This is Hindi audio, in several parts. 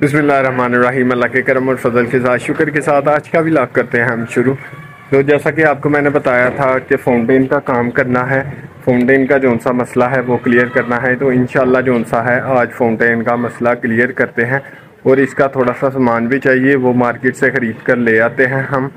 बिस्मिल्लाहिर्रहमानिर्रहीम। अल्लाह के करम और फजल के साथ शुक्र के साथ आज का व्लॉग करते हैं हम शुरू। तो जैसा कि आपको मैंने बताया था कि फाउंटेन का काम करना है। फाउंटेन का जो सा मसला है वो क्लियर करना है। तो इन जो सा है आज फाउंटेन का मसला क्लियर करते हैं। और इसका थोड़ा सा सामान भी चाहिए, वो मार्केट से ख़रीद कर ले आते हैं हम।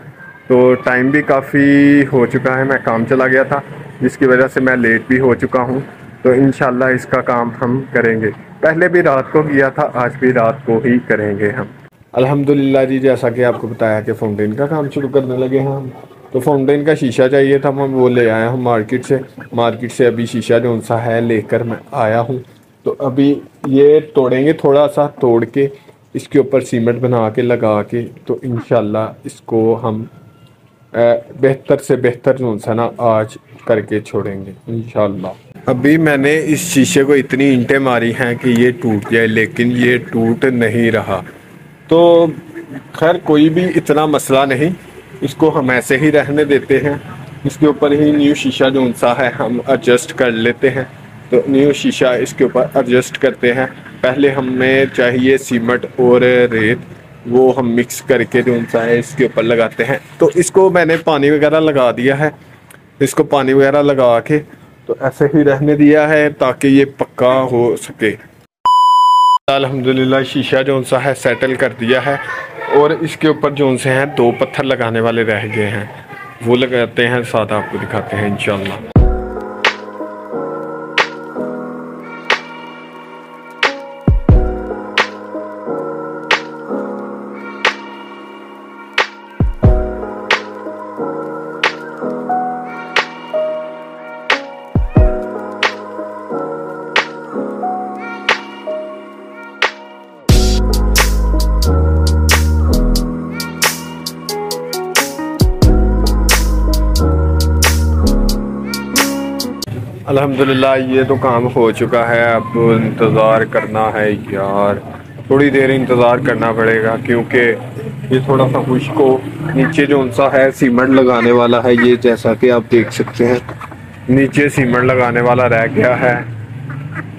तो टाइम भी काफ़ी हो चुका है, मैं काम चला गया था, जिसकी वजह से मैं लेट भी हो चुका हूँ। तो इन इसका काम हम करेंगे। पहले भी रात को किया था, आज भी रात को ही करेंगे हम। अल्हम्दुलिल्लाह जी, जैसा कि आपको बताया कि फाउंटेन का काम शुरू करने लगे हैं हम। तो फाउंटेन का शीशा चाहिए था मैं वो ले आया हूँ मार्केट से। मार्केट से अभी शीशा जो सा है, लेकर मैं आया हूँ। तो अभी ये तोड़ेंगे थोड़ा सा, तोड़ के इसके ऊपर सीमेंट बना के, लगा के तो इन इसको हम बेहतर से बेहतर जो सा ना आज करके छोड़ेंगे इन अभी मैंने इस शीशे को इतनी ईंटें मारी हैं कि ये टूट जाए लेकिन ये टूट नहीं रहा। तो खैर, कोई भी इतना मसला नहीं। इसको हम ऐसे ही रहने देते हैं। इसके ऊपर ही न्यू शीशा जो सा है, हम एडजस्ट कर लेते हैं। तो न्यू शीशा इसके ऊपर एडजस्ट करते हैं। पहले हमें चाहिए सीमट और रेत, वो हम मिक्स करके जो सा है, इसके ऊपर लगाते हैं। तो इसको मैंने पानी वगैरह लगा दिया है। इसको पानी वगैरह लगा के तो ऐसे ही रहने दिया है ताकि ये पक्का हो सके। अलहमदिल्ला शीशा जो सा है सेटल कर दिया है और इसके ऊपर जो से हैं, दो पत्थर लगाने वाले रह गए हैं। वो लगाते हैं, साथ आपको दिखाते हैं, इंशाल्लाह। अल्हम्दुलिल्लाह, ये तो काम हो चुका है। अब इंतज़ार करना है यार। थोड़ी देर इंतज़ार करना पड़ेगा, क्योंकि ये थोड़ा सा खुश्क हो। नीचे जो सा है, सीमेंट लगाने वाला है, ये जैसा कि आप देख सकते हैं। नीचे सीमेंट लगाने वाला रह गया है।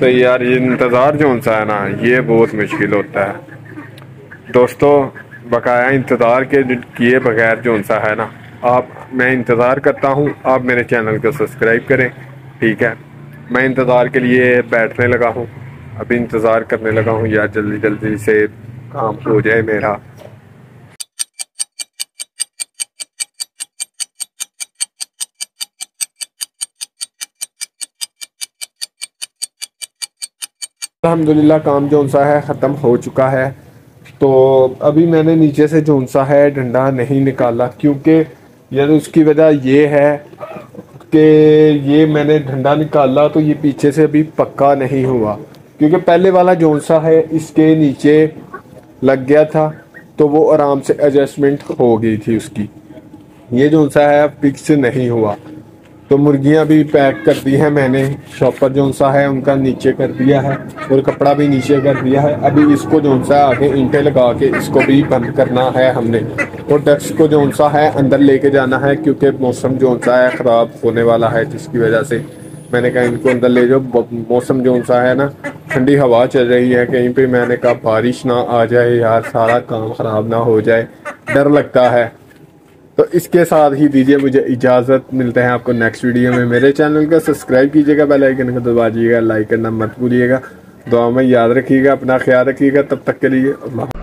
तो यार, ये इंतज़ार जो सा है ना, ये बहुत मुश्किल होता है। दोस्तों, बकाया इंतज़ार के किए बगैर जो सा है ना, आप, मैं इंतज़ार करता हूँ। आप मेरे चैनल को सब्सक्राइब करें। ठीक है। मैं इंतज़ार के लिए बैठने लगा हूँ। अभी इंतज़ार करने लगा हूँ यार जल्दी जल्दी से काम हो जाए मेरा। अलहमदिल्ला काम जो सा है, ख़त्म हो चुका है। तो अभी मैंने नीचे से जो सा है, डंडा नहीं निकाला, क्योंकि यार उसकी वजह ये है कि ये मैंने ढंडा निकाला तो ये पीछे से अभी पक्का नहीं हुआ। क्योंकि पहले वाला जोन सा है, इसके नीचे लग गया था तो वो आराम से एडजस्टमेंट हो गई थी उसकी। ये जोन सा है फिक्स नहीं हुआ। तो मुर्गियाँ भी पैक कर दी हैं मैंने। शॉपर जो सा है, उनका नीचे कर दिया है और कपड़ा भी नीचे कर दिया है। अभी इसको जो सा आगे ईंटें लगा के इसको भी बंद करना है हमने। और डक्स को जो सा है, अंदर लेके जाना है, क्योंकि मौसम जो सा है, ख़राब होने वाला है, जिसकी वजह से। मैंने कहा, इनको अंदर ले जाओ मौसम जो सा है ना, ठंडी हवा चल रही है, कहीं पे मैंने कहा, बारिश ना आ जाए यार, सारा काम ख़राब ना हो जाए। डर लगता है। तो इसके साथ ही दीजिए मुझे इजाज़त, मिलते हैं आपको नेक्स्ट वीडियो में। मेरे चैनल का सब्सक्राइब कीजिएगा बेल आइकन को दबा दीजिएगा लाइक करना मत भूलिएगा। दुआ में याद रखिएगा, अपना ख्याल रखिएगा। तब तक के लिए अल्लाह